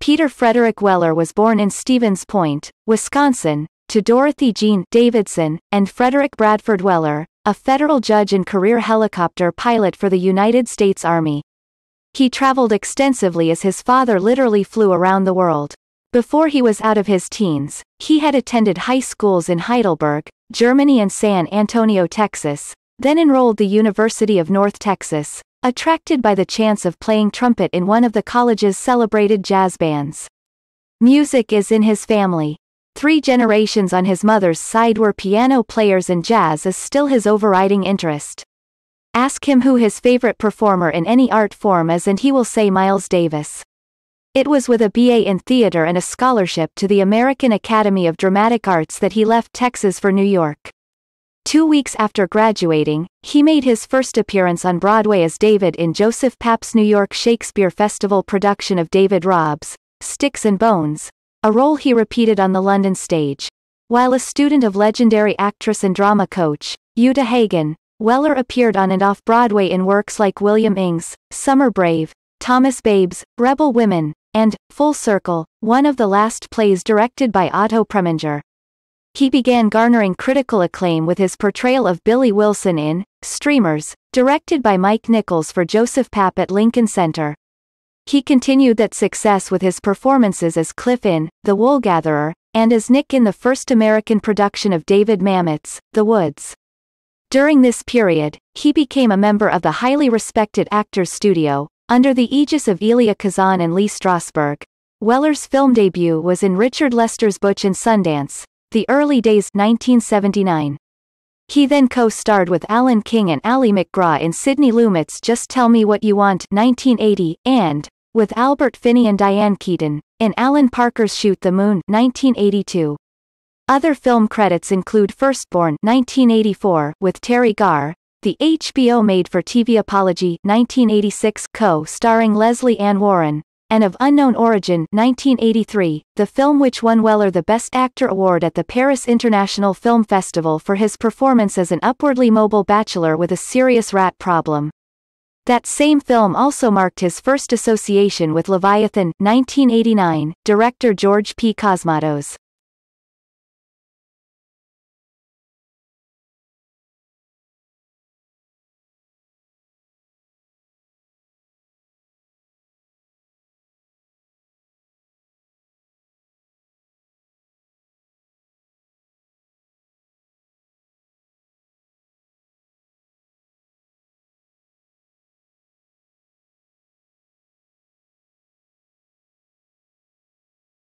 Peter Frederick Weller was born in Stevens Point, Wisconsin, to Dorothy Jean Davidson and Frederick Bradford Weller, a federal judge and career helicopter pilot for the United States Army. He traveled extensively as his father literally flew around the world. Before he was out of his teens, he had attended high schools in Heidelberg, Germany and San Antonio, Texas, then enrolled the University of North Texas, attracted by the chance of playing trumpet in one of the college's celebrated jazz bands. Music is in his family. Three generations on his mother's side were piano players and jazz is still his overriding interest. Ask him who his favorite performer in any art form is and he will say Miles Davis. It was with a BA in theater and a scholarship to the American Academy of Dramatic Arts that he left Texas for New York. Two weeks after graduating, he made his first appearance on Broadway as David in Joseph Papp's New York Shakespeare Festival production of David Rabe's Sticks and Bones, a role he repeated on the London stage. While a student of legendary actress and drama coach, Uta Hagen, Weller appeared on and off Broadway in works like William Inge's Summer Brave, Thomas Babe's, Rebel Women, and Full Circle, one of the last plays directed by Otto Preminger. He began garnering critical acclaim with his portrayal of Billy Wilson in Streamers, directed by Mike Nichols for Joseph Papp at Lincoln Center. He continued that success with his performances as Cliff in The Wool Gatherer and as Nick in the first American production of David Mamet's The Woods. During this period, he became a member of the highly respected Actors Studio, under the aegis of Elia Kazan and Lee Strasberg. Weller's film debut was in Richard Lester's Butch and Sundance, the Early Days 1979. He then co-starred with Alan King and Ali MacGraw in Sidney Lumet's Just Tell Me What You Want 1980, and, with Albert Finney and Diane Keaton, in Alan Parker's Shoot the Moon 1982. Other film credits include Firstborn 1984 with Teri Garr, the HBO made-for-TV Apology 1986 co-starring Lesley Ann Warren, and of Unknown Origin 1983, the film which won Weller the Best Actor award at the Paris International Film Festival for his performance as an upwardly mobile bachelor with a serious rat problem. That same film also marked his first association with Leviathan 1989, director George P. Cosmatos.